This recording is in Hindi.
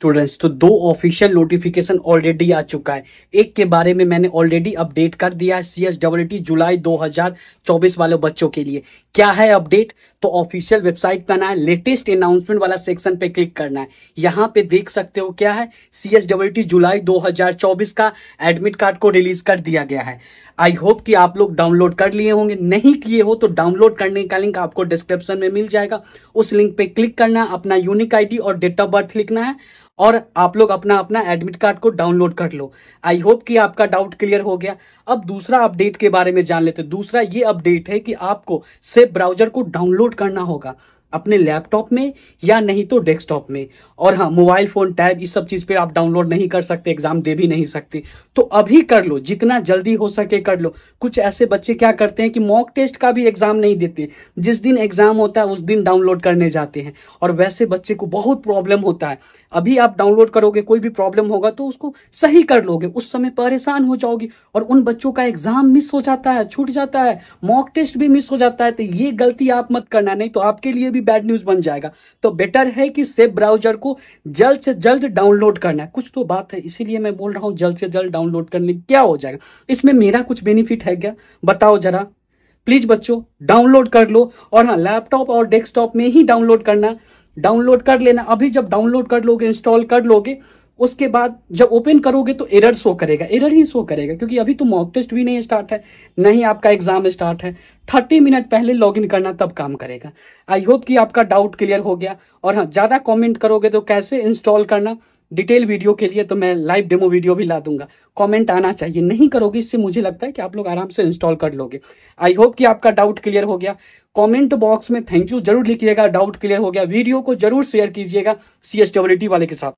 स्टूडेंट्स तो दो ऑफिशियल नोटिफिकेशन ऑलरेडी आ चुका है। एक के बारे में मैंने ऑलरेडी अपडेट कर दिया है सी एस डब्ल्यू टी जुलाई 2024 वाले बच्चों के लिए। क्या है अपडेट तो ऑफिशियल वेबसाइट पे आना है लेटेस्ट अनाउंसमेंट वाला सेक्शन पे क्लिक करना है। यहाँ पे देख सकते हो क्या है सी एस डब्ल्यू टी जुलाई 2024 का एडमिट कार्ड को रिलीज़ कर दिया गया है। आई होप कि आप लोग डाउनलोड कर लिए होंगे। नहीं किए हो तो डाउनलोड करने का लिंक आपको डिस्क्रिप्शन में मिल जाएगा। उस लिंक पे क्लिक करना है अपना यूनिक आईडी और डेट ऑफ़ बर्थ लिखना है। और आप लोग अपना अपना एडमिट कार्ड को डाउनलोड कर लो। आई होप कि आपका डाउट क्लियर हो गया। अब दूसरा अपडेट के बारे में जान लेते दूसरा ये अपडेट है कि आपको सेफ़ ब्राउज़र को डाउनलोड करना होगा। अपने लैपटॉप में या नहीं तो डेस्कटॉप में। और हाँ मोबाइल फ़ोन, टैब, इस सब चीज़ पे आप डाउनलोड नहीं कर सकते, एग्ज़ाम दे भी नहीं सकते। तो अभी कर लो, जितना जल्दी हो सके कर लो। कुछ ऐसे बच्चे क्या करते हैं कि मॉक टेस्ट का भी एग्ज़ाम नहीं देते। जिस दिन एग्ज़ाम होता है, उस दिन डाउनलोड करने जाते हैं। और वैसे बच्चे को बहुत प्रॉब्लम होता है। अभी आप डाउनलोड करोगे, कोई भी प्रॉब्लम होगा तो उसको सही कर लोगे। उस समय परेशान हो जाओगे। और उन बच्चों का एग्ज़ाम मिस हो जाता है, छूट जाता है। मॉक टेस्ट भी मिस हो जाता है। तो ये गलती आप मत करना, नहीं तो आपके लिए भी भी बैड न्यूज़ बन जाएगा। तो बेटर है कि सेफ़ ब्राउज़र को जल्द से जल्द डाउनलोड करना है। कुछ तो बात है, इसीलिए मैं बोल रहा हूँ जल्द से जल्द डाउनलोड करने क्या हो जाएगा। इसमें मेरा कुछ बेनिफिट है क्या? बताओ जरा। प्लीज़ बच्चों डाउनलोड कर लो। और हाँ लैपटॉप और डेस्कटॉप में ही डाउनलोड करना। डाउनलोड कर लेना। अभी जब डाउनलोड कर लोगे इंस्टॉल कर लोगे उसके बाद जब ओपन करोगे तो एरर शो करेगा एरर ही शो करेगा, क्योंकि अभी तो मॉक टेस्ट भी नहीं स्टार्ट है, नहीं आपका एग्ज़ाम स्टार्ट है। थर्टी मिनट पहले लॉगिन करना तब काम करेगा। आई होप कि आपका डाउट क्लियर हो गया। और हाँ ज़्यादा कमेंट करोगे तो कैसे इंस्टॉल करना? डिटेल वीडियो के लिए तो मैं लाइव डेमो वीडियो भी ला दूँगा। कमेंट आना चाहिए। नहीं करोगे, इससे मुझे लगता है कि आप लोग आराम से इंस्टॉल कर लोगे। आई होप कि आपका डाउट क्लियर हो गया। कमेंट बॉक्स में थैंक यू ज़रूर लिखिएगा। डाउट क्लियर हो गया। वीडियो को ज़रूर शेयर कीजिएगा। सी वाले के साथ।